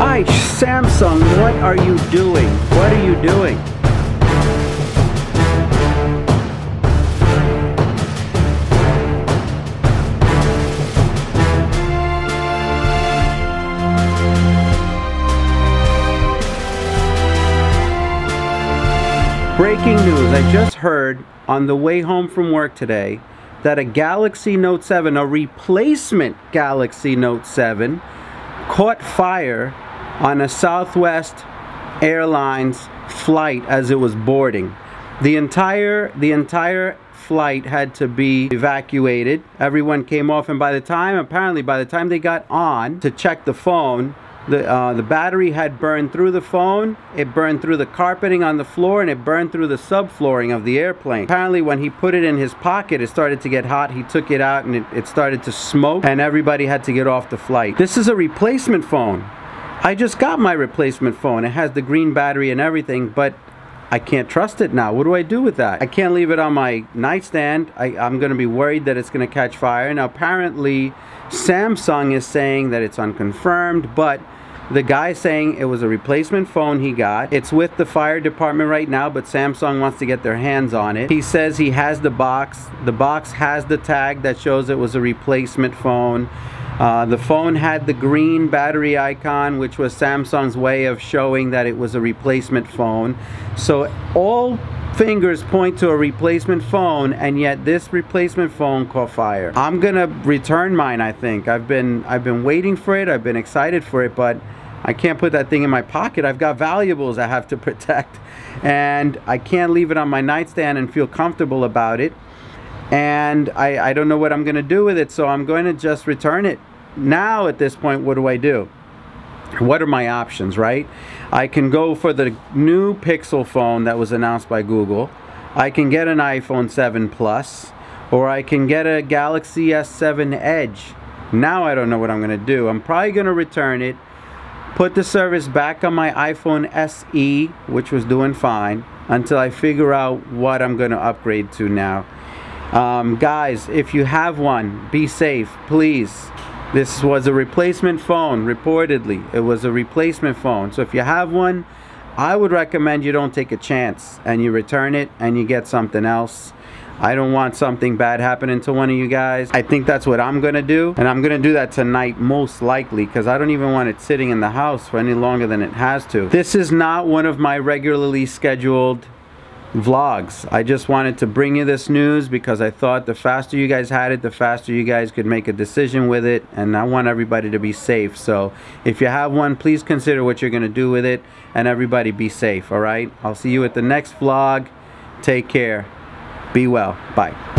Hi, Samsung, what are you doing? What are you doing? Breaking news, I just heard on the way home from work today that a Galaxy Note 7, a replacement Galaxy Note 7, caught fire on a Southwest Airlines flight as it was boarding. The entire the entire flight had to be evacuated. Everyone came off and by the time apparently by the time they got on to check the phone, the, uh, the battery had burned through the phone, it burned through the carpeting on the floor, and it burned through the subflooring of the airplane. Apparently when he put it in his pocket, it started to get hot. He took it out and it, it started to smoke, and everybody had to get off the flight. This is a replacement phone. I just got my replacement phone. It has the green battery and everything, but I can't trust it now. What do I do with that? I can't leave it on my nightstand. I, am going to be worried that it's going to catch fire. Now, apparently, Samsung is saying that it's unconfirmed, but the guy saying it was a replacement phone he got. It's with the fire department right now, but Samsung wants to get their hands on it. He says he has the box. The box has the tag that shows it was a replacement phone. Uh, the phone had the green battery icon, which was Samsung's way of showing that it was a replacement phone. So all fingers point to a replacement phone and yet this replacement phone caught fire. I'm gonna return mine I think. I've been I've been waiting for it, I've been excited for it, but I can't put that thing in my pocket. I've got valuables I have to protect. And I can't leave it on my nightstand and feel comfortable about it. And I, I don't know what I'm going to do with it, so I'm going to just return it. Now, at this point, what do I do? What are my options, right? I can go for the new Pixel phone that was announced by Google. I can get an iPhone 7 Plus, or I can get a Galaxy S7 Edge. Now I don't know what I'm going to do. I'm probably going to return it put the service back on my iPhone SE, which was doing fine, until I figure out what I'm going to upgrade to now. Um, guys, if you have one, be safe, please. This was a replacement phone, reportedly. It was a replacement phone. So if you have one, I would recommend you don't take a chance and you return it and you get something else. I don't want something bad happening to one of you guys. I think that's what I'm gonna do. And I'm gonna do that tonight most likely because I don't even want it sitting in the house for any longer than it has to. This is not one of my regularly scheduled vlogs. I just wanted to bring you this news because I thought the faster you guys had it, the faster you guys could make a decision with it. And I want everybody to be safe. So if you have one, please consider what you're gonna do with it. And everybody be safe, all right? I'll see you at the next vlog. Take care. Be well. Bye.